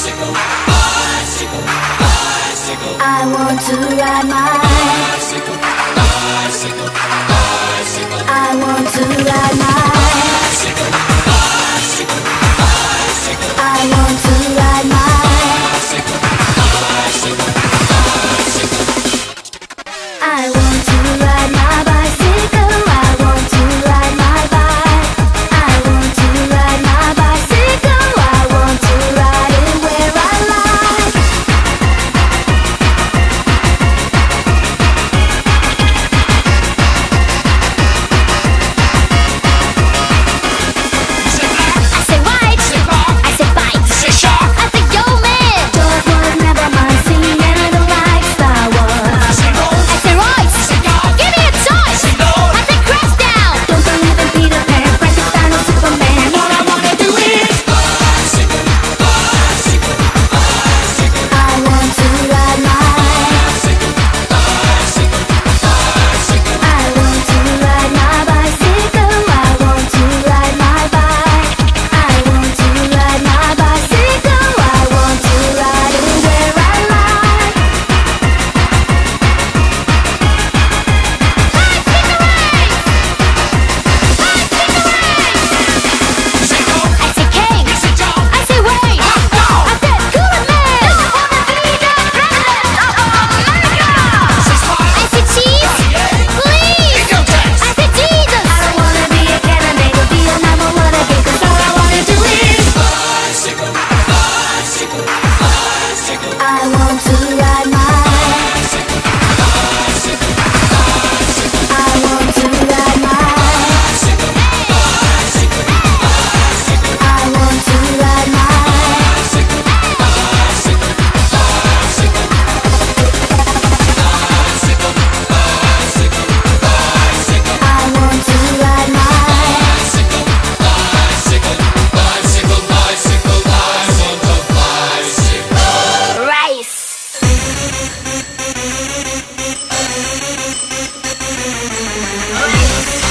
bicycle, bicycle, bicycle. I want to ride my bicycle, bicycle, bicycle. I want to ride my bicycle, bicycle, bicycle. I want to ride my. I want Música